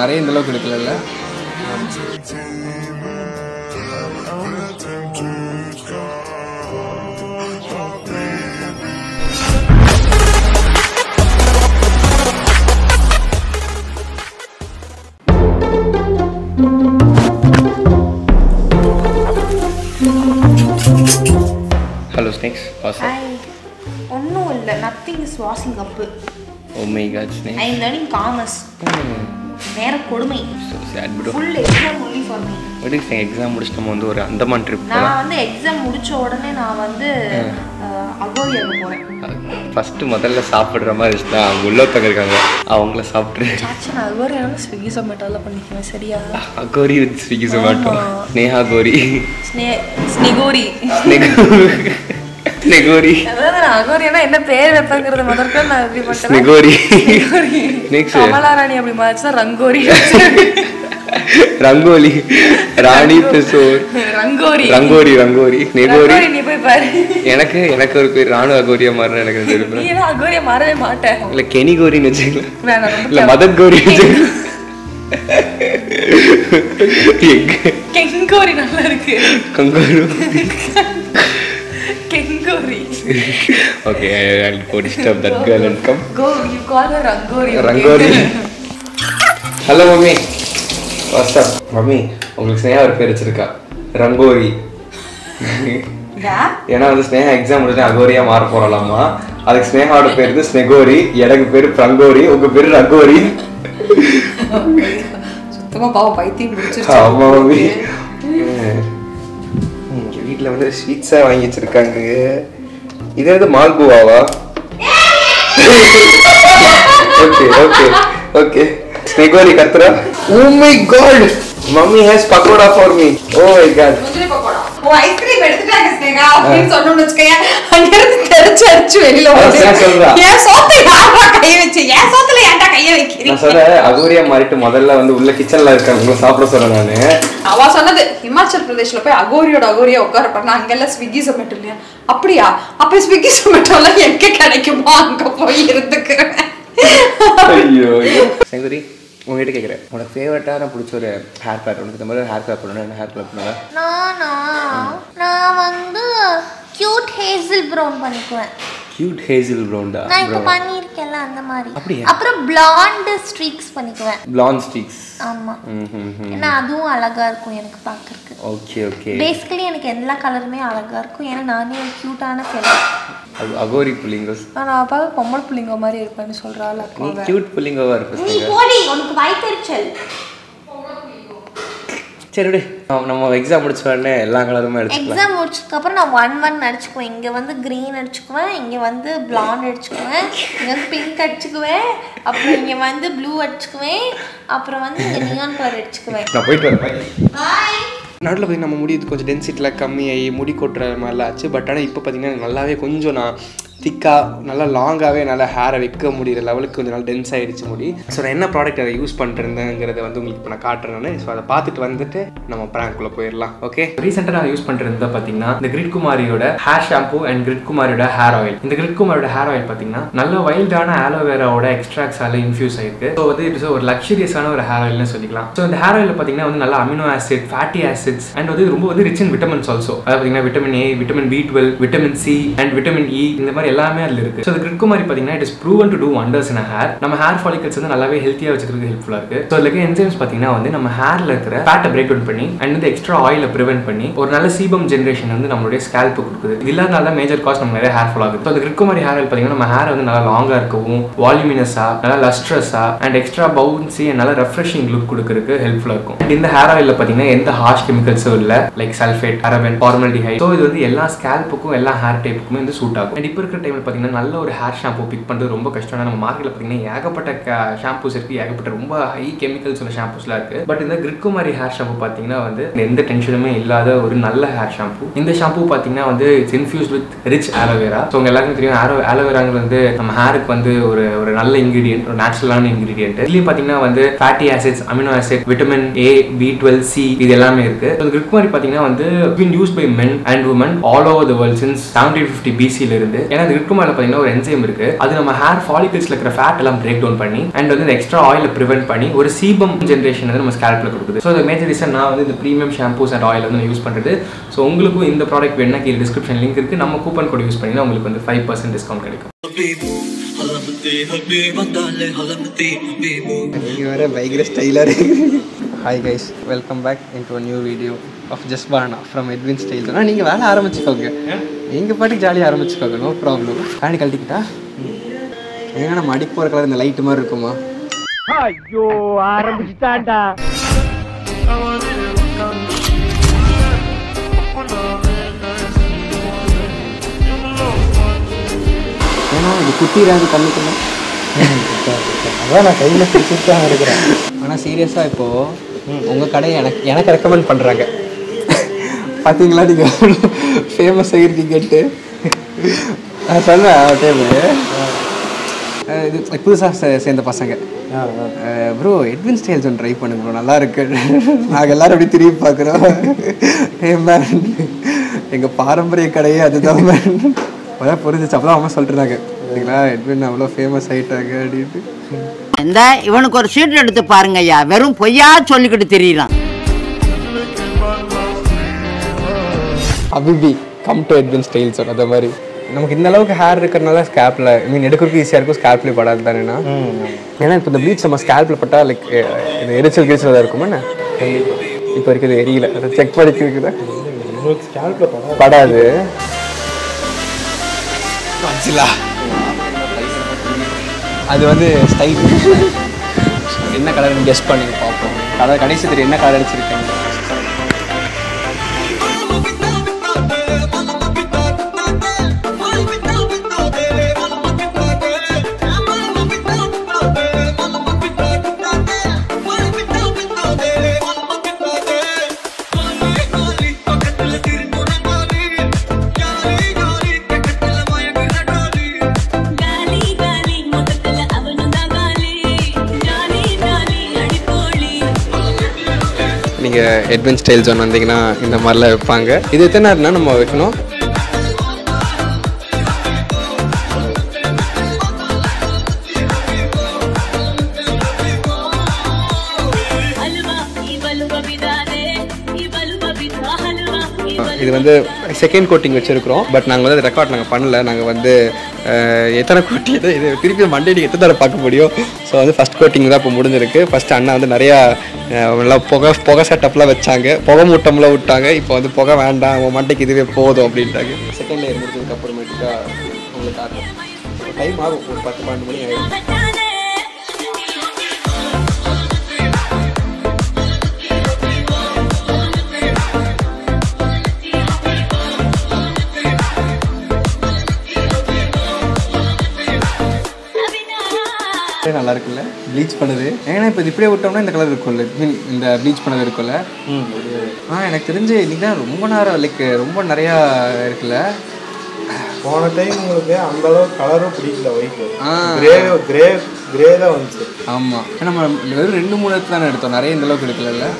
நிறைய இந்த அளவுக்கு எடுக்கல ஹலோ ஸ்னேக்ஸ் ஒன்றும் இல்லை nothing is washing up oh my God snake I am learning commerce நேர கொடுமை. Full exam only for me எப்படி எக்ஸாம் நம்ம வந்து ஒரு அந்தமான் ட்ரிப் நான் வந்து எக்ஸாம் முடிச்ச உடனே நான் வந்து அகோரியாவுக்கு போகிறேன் ஃபஸ்ட்டு முதல்ல சாப்பிட்ற மாதிரி இருந்துச்சுன்னா அவங்க உள்ள ஒருத்தவங்க இருக்காங்க அவங்கள சாப்பிட்டு நான் அகோரியாவில் ஸ்விக்கி சொமேட்டோவில் பண்ணிக்குவேன் சரியா? அகோரி வித் ஸ்விக்கி ஜொமேட்டோ ஸ்னேஹா கோரி. ஸ்னே ஸ்னிகோரி. ஸ்னெகோரி. அதாவது நான் அகோரியானா என்ன பேர் வைப்பேங்கிறது முதற்க நான் எப்படி பண்ணேன் ஸ்னெகோரி. நெக்ஸ்ட் கமலாராணி அப்படி மாறிச்சுன்னா ரங்கோரி. ரங்கோலி. ராணி பெசோர். ரங்கோரி. ரங்கோரி ரங்கோரி. ரங்கோரி நீ போய் பாரு. எனக்கு எனக்கு ஒரு பேர் ராணு அகோரியா மாறின எனக்கு தெரியும். நீ எல்லாம் அகோரியா மாறவே மாட்டேன் இல்ல கெனி கோரின்னு வச்சுக்கலாம் இல்ல மதத் கோரி கெங்கோரி நல்லா இருக்கு. Kangaroo. கெங்கோரி okay I will go disturb that girl and come go you call her ரங்கோரி okay? ரங்கோரி ஹலோ மம்மி வாட்ஸ்அப் மம்மி உங்களுக்கு ஸ்னேகா ஒரு பேர் வச்சிருக்கா. ரங்கோரி? ஏன்னா வந்து ஸ்னேகா எக்ஸாம் முடிச்சு அகோரியா மாற போறலாமா அதுக்கு ஸ்னேகாவோட பேர் வந்து ஸ்னெகோரி எனக்கு பேரு பிரங்கோரி உங்க பேரு ரங்கோரி. சுத்தமா பாவம் பைத்தியம் ஆமா மம்மி. வீட்டில் வந்து ஸ்வீட்ஸாக வாங்கி வச்சுருக்காங்க. இது வந்து மால்புவாவா? ஓகே ஓகே ஓகே ஸ்னெகோரி கத்துறா ஓ my God mummy has pakoda for me oh my God oh ice cream எடுத்துட்டாங்க ஸ்னேகா. அப்படின்னு சொன்னோம்னு வச்சுக்கோயேன் அங்க இருந்து தெரிச்சு அடிச்சு வெளியில சொல்றா. என் சோத்துல யாரா வச்சு? என் சோத்துல ஏன்டா கைய நான் வைக்கிறீங்க சொல்றேன் அகோரியா மாறிட்டு முதல்ல வந்து உள்ள கிச்சன்ல இருக்காங்க சாப்பிட சொல்றேன் நானு. அவ சொன்னது இமாச்சல் பிரதேஷ்ல போய் அகோரியோட அகோரியா உட்கார பண்ணா அங்கெல்லாம் ஸ்விக்கி சொமேட்டோ இல்லையா? அப்படியா? அப்ப ஸ்விக்கி சொமேட்டோலாம் எங்க கிடைக்குமோ? அங்க போய் இருந்துக்கிறேன். ஐயோ ஐயோ. செங்குரி உங்ககிட்ட கேட்குறேன். உனக்கு ஃபேவரட்டான பிடிச்ச ஒரு ஹேர் பேட் உனக்கு இந்த மாதிரி ஹேர் பேட் பண்ணணும் என்ன ஹேர் பேட் பண்ணுவேன் நானா? நான் வந்து கியூட் ஹேசில் ப்ரௌன் பண்ணிக்குவேன். கியூட் ஹேசில் ப்ரௌண்டா நான் இப்போ பண்ணியிருக்கேன்ல அந்த மாதிரி? அப்புறம் பிளாண்ட் ஸ்ட்ரீக்ஸ் பண்ணிக்குவேன். பிளான் ஸ்டிக்ஸ் ஆமா. ஏன்னா அதுவும் அழகா இருக்கும் எனக்கு பார்க்கறதுக்கு. ஓகே ஓகே பேசிக்கலி எனக்கு எல்லா கலருமே அழகா இருக்கும். ஏன்னா நானே ஒரு க்யூட்டான அது அகோரி புள்ளிங்கோஸ் நான் பார்க்க பொம்பளை பிள்ளைங்க மாதிரி இருப்பேன்னு சொல்றாள் நீ கியூட் புள்ளிங்கோவா நீ இருப்பீங்க போடி உனக்கு வயிற்றுச்சல் சரி விடு. நம்ம- எக்ஸாம் முடிச்ச உடனே எல்லா கலருமே எடுத்துக்கலாம். எக்ஸாம் முடிச்சதுக்கப்புறம் நான் ஒன் ஒன் அடிச்சுக்குவேன் இங்கே வந்து க்ரீன் அடிச்சுக்குவேன் இங்கே வந்து பிளாண்ட் அடிச்சுக்குவேன் இங்கே வந்து பிங்க் அடிச்சுக்குவேன் அப்புறம் இங்கே வந்து ப்ளூ அடிச்சுக்குவேன் அப்புறம் வந்து இங்கே நியான் கலர் அடிச்சுக்குவேன். நான் போயிட்டு வரேன் பாய் நடுவில் போய் நம்ம முடி கொஞ்சம் டென்சிட்டியில் கம்மியாகி முடி கொட்டுற மாதிரிலாம் ஆச்சு. பட் ஆனால் இப்போ பார்த்தீங்கன்னா நல்லாவே கொஞ்சம் நான் திக்காக நல்லா லாங்காகவே நல்லா ஹேரை வைக்க முடியிற லெவலுக்கு கொஞ்சம் நாள் டென்ஸ் ஆகிடுச்சு முடி. ஸோ நான் என்ன ப்ராடக்ட் அதை யூஸ் பண்ணுறேங்கிறத வந்து உங்களுக்கு இப்போ நான் காட்டுறேன் நான். ஸோ அதை பார்த்துட்டு வந்துட்டு நம்ம ப்ராங்க்குள்ளே போயிடலாம் ஓகே ரீசெண்டாக நான் யூஸ் பண்ணுறது பார்த்தீங்கன்னா இந்த கிரிட் குமாரியோட ஹேர் ஷாம்பு அண்ட் கிரிட் குமாரியோட ஹேர் ஆயில் இந்த கிரிட் குமாரியோட ஹேர் ஆயில் பார்த்தீங்கன்னா நல்ல வைல்டான ஆலோவேராவோட எக்ஸ்ட்ராக்ஸால் இன்ஃபியூஸ் ஆயிருக்கு. ஸோ வந்து இட்ஸ் ஒரு லக்ஸரியஸான ஒரு ஹேர் ஆயில்னு சொல்லிக்கலாம். ஸோ இந்த ஹேர் ஆயில் பார்த்தீங்கன்னா வந்து நல்ல amino acid fatty acids and வந்து ரொம்ப வந்து ரிச் இன் விட்டமின்ஸ் ஆல்சோ அதாவது பார்த்தீங்கன்னா vitamin A vitamin B twelve vitamin C and vitamin E இந்த மாதிரி எல்லாமே அதில் இருக்கு. ஸோ கிரிட் குமாரி பார்த்தீங்கன்னா it is proven to do wonders in hair நம்ம ஹேர் ஃபாலிகல்ஸ் வந்து நல்லாவே ஹெல்த்தியாக வச்சுக்கிறது ஹெல்ப்ஃபுல்லாக இருக்கு. ஸோ இதுல என்சைம்ஸ் பார்த்தீங்கன்னா வந்து நம்ம ஹேர்ல இருக்கிற ஃபேட்டை பிரேக் டவுன் பண்ணி அண்ட் வந்து எக்ஸ்ட்ரா ஆயில ப்ரிவென்ட் பண்ணி ஒரு நல்ல சீபம் ஜென்ரேஷன் வந்து நம்மளுடைய ஸ்கேல்ப்பு கொடுக்குது. இது இல்லாதனால தான் மேஜர் காஸ்ட் நம்ம நிறைய ஹேர் ஃபால் ஆகுது. ஸோ அந்த கிரிக்குமாரி ஹேர் பார்த்தீங்கன்னா நம்ம ஹேர் வந்து நல்லா லாங்காக இருக்கவும் வால்யூமினஸாக நல்லா லஸ்ட்ரஸா அண்ட் எக்ஸ்ட்ரா பவுன்சி அண்ட் நல்லா ரெஃப்ரெஷிங் லுக் கொடுக்குறதுக்கு ஹெல்ப்ஃபுல்லாக இருக்கும். அண்ட் இந்த ஹேர் ஆயிலில் பார்த்தீங்கன்னா எந்த ஹார்ஷ் கெமிக்கல்ஸும் இல்லை like sulphate paraben formaldehyde so இது வந்து எல்லா ஸ்கேல்ப்புக்கும் எல்லா ஹேர் டைப்புக்குமே வந்து சூட் ஆகும். அண்ட் இப்போ இருக்கிற டைமில் பார்த்தீங்கன்னா நல்ல ஒரு ஹேர் ஷாம்பு பிக் பண்ணுறது ரொம்ப கஷ்டம். நம்ம மார்க்கெட்டில் பார்த்தீங்கன்னா ஏகப்பட்ட ஷாம்பூஸ் இருக்குது ஏகப்பட்ட ரொம்ப ஹை கெமிக்கல்ஸ் உள்ள ஷாம்பூஸ்லாம் இருக்குது பட் இந்த கிரிக்குமாரி ஹேர் ஷாம்பு பார்த்தீங்கன்னா வந்து எந்த டென்ஷனுமே இல்லாத ஒரு நல்ல ஹேர் ஷாம்பு இந்த ஷாம்பு பார்த்தீங்கன்னா வந்து it's infuse with rich aloe vera so உங்க எல்லாருக்கும் தெரியும் ஆரோ ஆலோவேராங்கிறது வந்து நம்ம ஹேருக்கு வந்து ஒரு ஒரு நல்ல இன்கிரீடியன்ட் ஒரு நேச்சுரலான இன்கிரீடியன்ட் இதுலேயும் பார்த்தீங்கன்னா வந்து fatty acids amino acid vitamin A B twelve C இது எல்லாமே இருக்கு. ஸோ கிரிக்குமாரி பார்த்தீங்கன்னா வந்து been use by men and women all over the world since seventeen fifty பிசியில இருந்து. ஏன்னா அது இருக்கு மேலே பார்த்தீங்கன்னா ஒரு என்சைம் இருக்கு. அது நம்ம ஹேர் ஃபாலிகல்ஸ்ல இருக்கிற ஃபேட் எல்லாம் பிரேக் டவுன் பண்ணி அண்ட் வந்து எக்ஸ்ட்ரா ஆயில் ப்ரிவென்ட் பண்ணி ஒரு சீபம் ஜென்ரேஷன் வந்து நம்ம ஸ்கேல்பில் கொடுக்குது. ஸோ மேஜர் ரீசன் நான் வந்து இந்த ப்ரீமியம் ஷாம்பூஸ் அண்ட் ஆயில் வந்து யூஸ் பண்ணுறது ஸோ உங்களுக்கும் இந்த ப்ராடக்ட் வேணா கீழே டிஸ்கிரிப்ஷன் லிங்க் இருக்கு. நம்ம கூப்பன் கோட் யூஸ் பண்ணினா உங்களுக்கு வந்து ஃபைவ் பர்சன்ட் டிஸ்கவுண்ட் கிடைக்கும். Hi guys welcome back in new video of just ஜஸ்பானா from Edwin styles ஆனால் நீங்கள் வேலை ஆரம்பிச்சுக்கோங்க. எங்கள் பாட்டுக்கு ஜாலியாக ஆரம்பிச்சுக்கோங்க நோ ப்ராப்ளம் ஃபேனி கழட்டிக்கிட்டா? ஏன்னா நம்ம அடிக்க போகிற கலர் இந்த லைட்டு மாதிரி இருக்குமா? ஏன்னா இது குத்திராது கண்ணுக்குள்ள அதான் நான் கையில் பிடிச்சிட்டு தான் இருக்கிறேன். ஆனால் சீரியஸாக இப்போது உங்கள் கடையை எனக்கு எனக்கு ரெக்கமெண்ட் பண்ணுறாங்க பார்த்தீங்களா நீங்கள் ஃபேமஸ் ஆகிருக்கீங்கன்ட்டு நான் சொன்னேன் டேபிள் இது புதுசாக சேர்ந்த பசங்க. ப்ரோ எட்வின் ஸ்டைல்ஸ் ஒன்று ட்ரை பண்ணுங்க ப்ரோ நல்லா இருக்கு. நாங்கள் எல்லாரும் அப்படி திரும்பி பார்க்குறோம். ஏ மேன் எங்கள் பாரம்பரிய கடையே அதுதான் மேன் அதான் புரிஞ்சிச்சு. அப்பதான் அம்மா சொல்லிட்டுருந்தாங்க சரிங்களா எட்வின் அவ்வளோ ஃபேமஸ் ஆகிட்டாங்க அப்படின்ட்டு. இந்த இவனுக்கு ஒரு சீட் எடுத்து பாருங்க ஐயா வெறும் பொய்யா சொல்லிக்கிட்டு தெரியலாம் அபிபி கம் டு எட்வின் ஸ்டைல்ஸ் அந்த மாதிரி. நமக்கு இந்த அளவுக்கு ஹேர் இருக்கிறனால ஸ்கேப்பில் ஐ மீன் எடுக்கிறதுக்கு ஈஸியாக இருக்கும் ஸ்கேப்லேயே படாது தானேண்ணா ஏன்னா இப்போ இந்த ப்ளீச் நம்ம ஸ்கேல்பில் பட்டால் லைக் இந்த எரிச்சல் கிரிச்சல் தான் இருக்குமா என்ன? இப்போ வரைக்கும் இது எரியல. அதை செக் ஸ்கேல்பில் படம் படாது. அது வந்து ஸ்டைல் என்ன கலர் கெஸ் பண்ணி பார்ப்போம். கலர் கடைசி தெரியும் என்ன கலர் அடிச்சிருக்கேன் நீங்கள் எட்வின் ஸ்டைல் ஜோன் வந்தீங்கன்னா இந்த மாதிரிலாம் வைப்பாங்க. இது எத்தனை நேரம்னா நம்ம வைக்கணும்? இது வந்து செகண்ட் கோட்டிங் வச்சுருக்கிறோம். பட் நாங்கள் வந்து ரெக்கார்ட் நாங்கள் பண்ணல. நாங்கள் வந்து எத்தனை கோட்டி இது இது திருப்பி மண்டே நீங்கள் எத்தனை தடவை பார்க்க முடியும்? ஸோ வந்து ஃபஸ்ட் கோட்டிங் தான் இப்போ முடிஞ்சிருக்கு. ஃபஸ்ட்டு அண்ணா வந்து நிறையா நல்லா புகை புகை செட்டப்லாம் வச்சாங்க. புகை மூட்டம்லாம் விட்டாங்க. இப்போ வந்து புகை வேண்டாம். உன் மண்டைக்கு இதுவே போதும் அப்படின்ட்டாங்க. செகண்ட் இயர் முடிஞ்சதுக்கு அப்புறமேட்டுக்கா உங்களுக்கு டைம் ஆகும். ஒரு பத்து பன்னெண்டு மணி ஆகிடும் பார்க்கவே நல்லா இருக்குல்ல ப்ளீச் பண்ணுது. ஏன்னா இப்போ இப்படியே விட்டோம்னா இந்த கலர் இருக்கும்ல. மீன் இந்த ப்ளீச் பண்ணது இருக்கும்ல. ஆ எனக்கு தெரிஞ்சு இன்னைக்கு தான் ரொம்ப நேரம் லைக் ரொம்ப நிறையா இருக்குல்ல. போன டைம் உங்களுக்கு அந்த அளவுக்கு கலரும் பிடிக்கல ஒயிட் கிரே கிரே கிரே தான் வந்துச்சு. ஆமாம் ஏன்னா நம்ம வெறும் ரெண்டு மூணு தானே எடுத்தோம். நிறைய இந்த அளவுக்கு எடுக்கல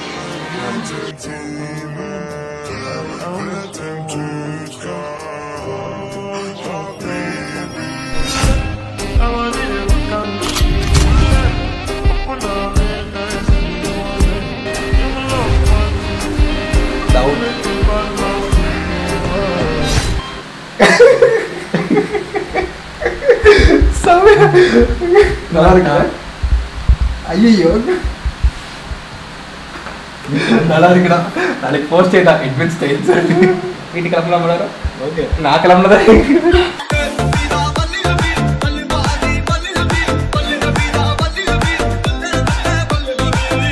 நல்லா இருக்கா ஐயோ நல்லா இருக்குடா நாளைக்கு போஸ்டே தான் எட்வின் ஸ்டைல்ஸ் வீட்டுக்கு கிளம்பலாம் மேடம் ஓகே நான் கிளம்புனதான்